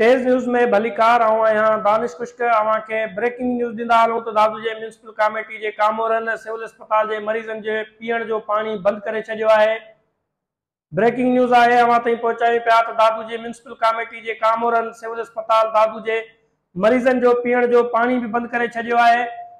تيز نيوز ۾ ڀليڪار آهيان. دانش کي بريڪنگ نيوز ڏيندا هلون ته دادو جي ميونسپل ڪميٽي جي ڪامورن سول اسپتال جي مريضن جي پيئڻ جو پاڻي بند ڪري ڇڏيو آهي. بريڪنگ نيوز آهي اوهان تائين پهچايون پيا ته دادو جي ميونسپل ڪميٽي جي ڪامورن سول اسپتال دادو جي مريضن جو پيئڻ جو پاڻي به بند ڪري ڇڏيو آهي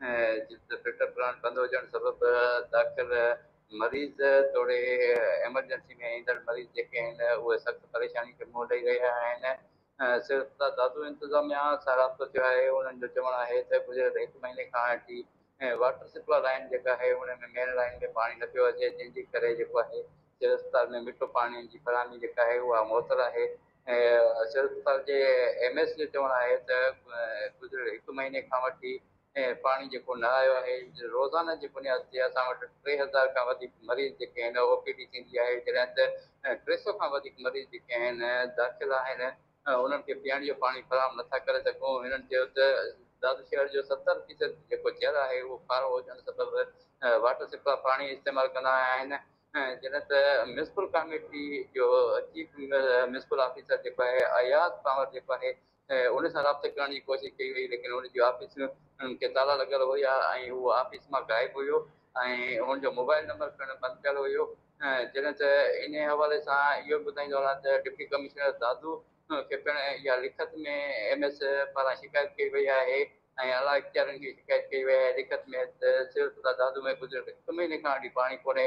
جت فر پانٹ بند ہوج سبب ڈاکٹر مریض، تھوڑے ایمرجینسی میں سخت پریشانی کے منہ دے رہا ہے دادو انتظامیہ سے رابطہ ہے ان مہینے واٹر سپلائی لائن ہے مین لائن میں پانی نہ پیے جن کے مٹھو پانی کی پلانی موتر ہے ایم ایس جو چوڑ ہے ایک مہینے پانی نہ آیا ہے روزانہ کی بنیاد سے اٹھے ہزار کا مریض جکے اوپی ڈیندی ہے جن سو مریض جکے داخل آن ان کے پاس پانی فراہم نہ تھا کر سکوں داد شہر جو ستر فیصد جل ہے وہ کارو ہوجن سب واٹر سپلائی پانی استعمال کر جدہ ت منسپل کمیٹی جو chief municipal officer Ayaz Kanwar ہے ان سے رابطے کرنے کی کوشش کی لیکن ان کی آفس کے تالہ لگل ہوا وہ آفس میں غائب ہو موبائل نمبر پھر بند پیل ہو۔ جی تین حوالے سے یہ بائنگ ڈپٹ کمشنر دادو کے پھر یا لکھت میں ایم ایس پار شکایت کی آختار کی شکایت کی لکھت میں دادو میں بزرگ ایک مہینہ پانی پورے